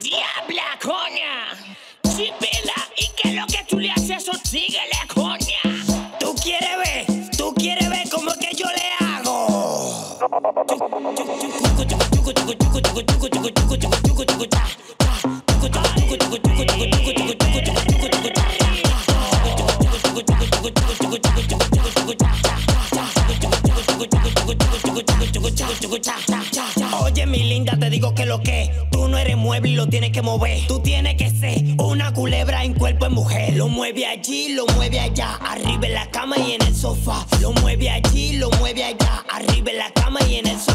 diabla, coña! Chipila, ¿y qué es lo que tú le haces a esos tigres, coña? ¿Tú quieres ver? ¿Tú quieres ver cómo que yo le hago? Oye, mi linda, te digo que lo que tú no eres mueble y lo tienes que mover. Tú tienes que ser una culebra en cuerpo de mujer. Lo mueve allí, lo mueve allá, arriba en la cama y en el sofá. Lo mueve allí, lo mueve allá, arriba en la cama y en el sofá.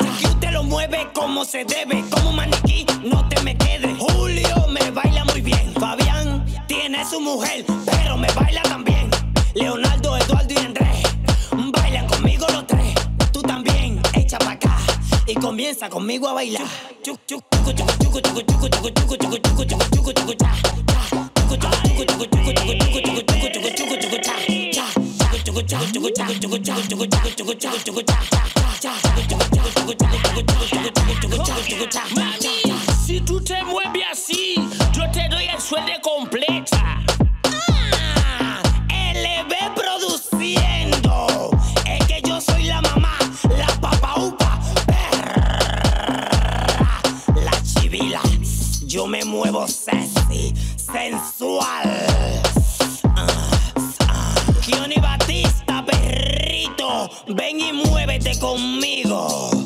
Aquí usted lo mueve como se debe, como maniquí, no te me quedes. Julio me baila muy bien, Fabián tiene su mujer, pero me baila también. Leonardo, Eduardo y Andrés bailan conmigo los tres. Tú también, echa pa' acá y comienza conmigo a bailar. Mami, si tú te mueves así, yo te doy el sueldo Me muevo sexy, sensual. Kioni Batista, perrito, ven y muévete conmigo.